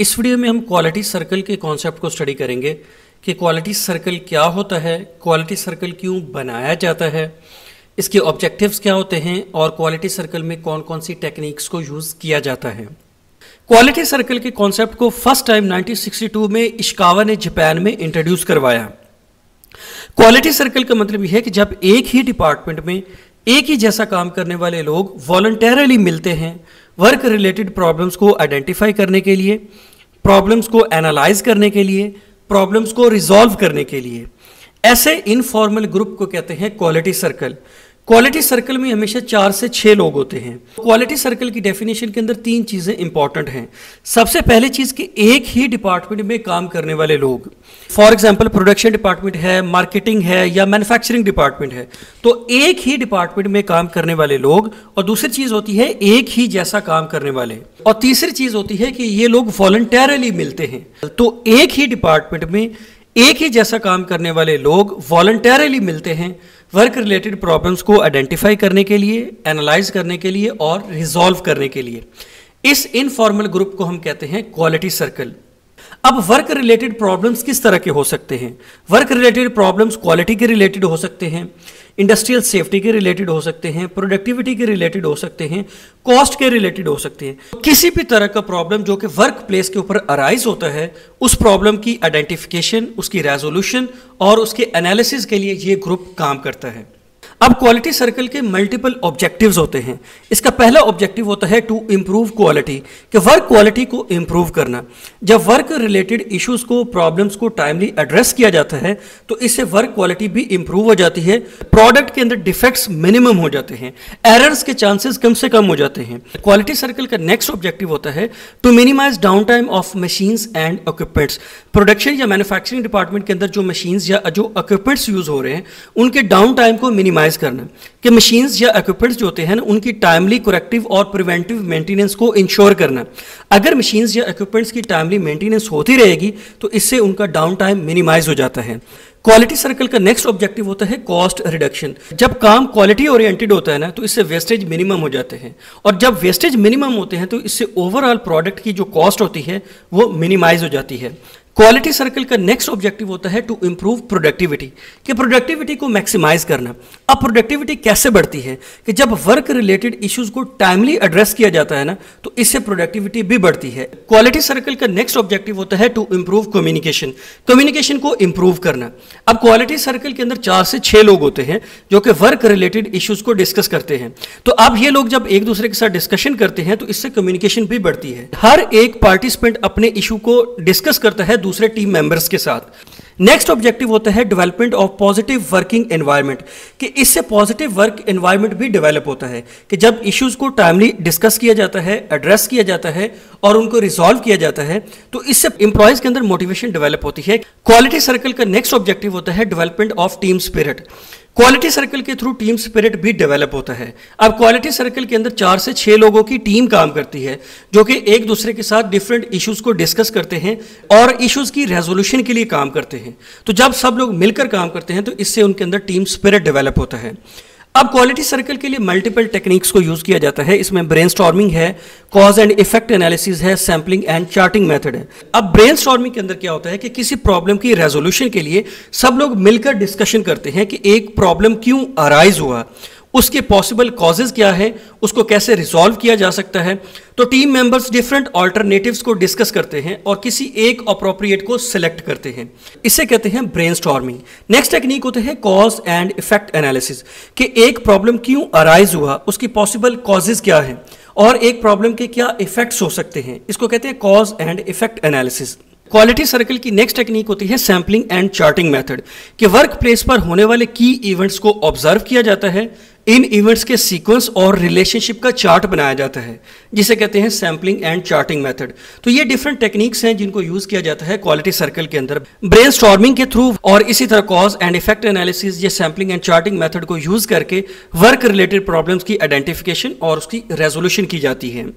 इस वीडियो में हम क्वालिटी सर्कल के कॉन्सेप्ट को स्टडी करेंगे कि क्वालिटी सर्कल क्या होता है क्वालिटी सर्कल क्यों बनाया जाता है, इसके ऑब्जेक्टिव्स क्या होते हैं और क्वालिटी सर्कल में कौन कौन सी टेक्निक्स को यूज़ किया जाता है। क्वालिटी सर्कल के कॉन्सेप्ट को फ़र्स्ट टाइम 1962 में इश्कावा ने जापान में इंट्रोड्यूस करवाया। क्वालिटी सर्कल का मतलब यह है कि जब एक ही डिपार्टमेंट में एक ही जैसा काम करने वाले लोग वॉल्टरली मिलते हैं वर्क रिलेटेड प्रॉब्लम्स को आइडेंटिफाई करने के लिए प्रॉब्लम्स को एनालाइज करने के लिए प्रॉब्लम्स को रिजॉल्व करने के लिए। ऐसे इनफॉर्मल ग्रुप को कहते हैं क्वालिटी सर्कल क्वालिटी सर्कल में हमेशा चार से छह लोग होते हैं। क्वालिटी सर्कल की डेफिनेशन के अंदर तीन चीज़ें इंपॉर्टेंट हैं। सबसे पहले चीज़ कि एक ही डिपार्टमेंट में काम करने वाले लोग। फॉर एग्जांपल प्रोडक्शन डिपार्टमेंट है मार्केटिंग है या मैन्युफैक्चरिंग डिपार्टमेंट है। तो एक ही डिपार्टमेंट में काम करने वाले लोग और दूसरी चीज़ होती है एक ही जैसा काम करने वाले। और तीसरी चीज़ होती है कि ये लोग वॉलंटियरली मिलते हैं। तो एक ही डिपार्टमेंट में एक ही जैसा काम करने वाले लोग वॉल्टरली मिलते हैं वर्क रिलेटेड प्रॉब्लम्स को आइडेंटिफाई करने के लिए एनालाइज करने के लिए और रिजॉल्व करने के लिए। इस इनफॉर्मल ग्रुप को हम कहते हैं क्वालिटी सर्कल अब वर्क रिलेटेड प्रॉब्लम्स किस तरह के हो सकते हैं? वर्क रिलेटेड प्रॉब्लम्स क्वालिटी के रिलेटेड हो सकते हैं। इंडस्ट्रियल सेफ्टी के रिलेटेड हो सकते हैं प्रोडक्टिविटी के रिलेटेड हो सकते हैं कॉस्ट के रिलेटेड हो सकते हैं। किसी भी तरह का प्रॉब्लम जो कि वर्क प्लेस के ऊपर अराइज होता है, उस प्रॉब्लम की आइडेंटिफिकेशन उसकी रेजोल्यूशन और उसके एनालिसिस के लिए ये ग्रुप काम करता है। अब क्वालिटी सर्कल के मल्टीपल ऑब्जेक्टिव्स होते हैं। इसका पहला ऑब्जेक्टिव होता है टू इम्प्रूव क्वालिटी कि वर्क क्वालिटी को इम्प्रूव करना। जब वर्क रिलेटेड इश्यूज़ को प्रॉब्लम्स को टाइमली एड्रेस किया जाता है तो इससे वर्क क्वालिटी भी इम्प्रूव हो जाती है। प्रोडक्ट के अंदर डिफेक्ट्स मिनिमम हो जाते हैं। एरर्स के चांसेस कम से कम हो जाते हैं। क्वालिटी सर्कल का नेक्स्ट ऑब्जेक्टिव होता है to minimize down time of machines and equipments production या मैन्युफैक्चरिंग डिपार्टमेंट के अंदर जो मशीन्स या जो इक्विपमेंट्स यूज़ हो रहे हैं, उनके डाउन टाइम को मिनिमाइज रियलाइज़ करना कि मशीन्स या इक्विपमेंट्स जो होते हैं उनकी टाइमली करेक्टिव और प्रिवेंटिव मेंटेनेंस को इंश्योर करना अगर मशीन्स या इक्विपमेंट्स की टाइमली मेंटेनेंस होती रहेगी तो इससे उनका डाउन टाइम मिनिमाइज हो जाता है। क्वालिटी सर्कल का नेक्स्ट ऑब्जेक्टिव होता है कॉस्ट रिडक्शन जब काम क्वालिटी ओरिएंटेड होता है ना तो इससे वेस्टेज मिनिमम हो जाते हैं। और जब वेस्टेज मिनिमम होते हैं तो इससे ओवरऑल प्रोडक्ट की जो कॉस्ट होती है, वो मिनिमाइज हो जाती है। क्वालिटी सर्कल का नेक्स्ट ऑब्जेक्टिव होता है टू इंप्रूव प्रोडक्टिविटी कि प्रोडक्टिविटी को मैक्सिमाइज करना। अब प्रोडक्टिविटी कैसे बढ़ती है? कि जब वर्क रिलेटेड इश्यूज़ को टाइमली एड्रेस किया जाता है ना तो इससे प्रोडक्टिविटी भी बढ़ती है। क्वालिटी सर्कल का नेक्स्ट ऑब्जेक्टिव होता है टू इंप्रूव कम्युनिकेशन कम्युनिकेशन को इंप्रूव करना। अब क्वालिटी सर्कल के अंदर चार से छह लोग होते हैं, जो कि वर्क रिलेटेड इश्यूज़ को डिस्कस करते हैं। तो अब ये लोग जब एक दूसरे के साथ डिस्कशन करते हैं तो इससे कम्युनिकेशन भी बढ़ती है। हर एक पार्टिसिपेंट अपने इशू को डिस्कस करता है दूसरे टीम मेंबर्स के साथ। नेक्स्ट ऑब्जेक्टिव होता है development of positive working environment कि इससे पॉजिटिव वर्क एनवायरनमेंट भी डेवलप होता है। कि जब इश्यूज़ को टाइमली डिस्कस किया जाता है एड्रेस किया जाता है और उनको रिजॉल्व किया जाता है तो इससे इंप्लॉयज के अंदर मोटिवेशन डेवलप होती है। क्वालिटी सर्कल का नेक्स्ट ऑब्जेक्टिव होता है development of team spirit quality circle के थ्रू टीम स्पिरिट भी डेवलप होता है। अब क्वालिटी सर्कल के अंदर चार से छह लोगों की टीम काम करती है, जो कि एक दूसरे के साथ डिफरेंट इश्यूज़ को डिस्कस करते हैं और इश्यूज़ की रेजोल्यूशन के लिए काम करते हैं। तो जब सब लोग मिलकर काम करते हैं तो इससे उनके अंदर टीम स्पिरिट डेवलप होता है। अब क्वालिटी सर्कल के लिए मल्टीपल टेक्निक्स को यूज़ किया जाता है। इसमें ब्रेन है कॉज एंड इफ़ेक्ट एनालिसिस है सैम्पलिंग एंड चार्टिंग मेथड है। अब ब्रेन के अंदर क्या होता है कि किसी प्रॉब्लम की रेजोल्यूशन के लिए सब लोग मिलकर डिस्कशन करते हैं कि एक प्रॉब्लम क्यों अराइज हुआ। उसके पॉसिबल कॉजेज क्या है, उसको कैसे रिजॉल्व किया जा सकता है? तो टीम मेंबर्स डिफरेंट ऑल्टरनेटिव्स को डिस्कस करते हैं और किसी एक अप्रोप्रिएट को सिलेक्ट करते हैं। इसे कहते हैं ब्रेन नेक्स्ट टेक्निक होते हैं कॉज एंड इफ़ेक्ट एनालिसिस कि एक प्रॉब्लम क्यों अराइज हुआ, उसकी पॉसिबल कॉजेज क्या है और एक प्रॉब्लम के क्या इफेक्ट्स हो सकते हैं। इसको कहते हैं cause and effect analysis quality circle की नेक्स्ट टेक्निक होती है सैम्पलिंग एंड चार्टिंग मेथड कि वर्क प्लेस पर होने वाले की इवेंट्स को ऑब्ज़र्व किया जाता है इन इवेंट्स के सीक्वेंस और रिलेशनशिप का चार्ट बनाया जाता है, जिसे कहते हैं सैम्पलिंग एंड चार्टिंग मेथड तो ये डिफरेंट टेक्निक्स हैं जिनको यूज़ किया जाता है क्वालिटी सर्कल के अंदर। ब्रेन स्टॉर्मिंग के थ्रू और इसी तरह कॉज एंड इफ़ेक्ट एनालिसिस ये सैम्पलिंग एंड चार्टिंग मेथड को यूज़ करके वर्क रिलेटेड प्रॉब्लम्स की आइडेंटिफिकेशन और उसकी रेजोल्यूशन की जाती है।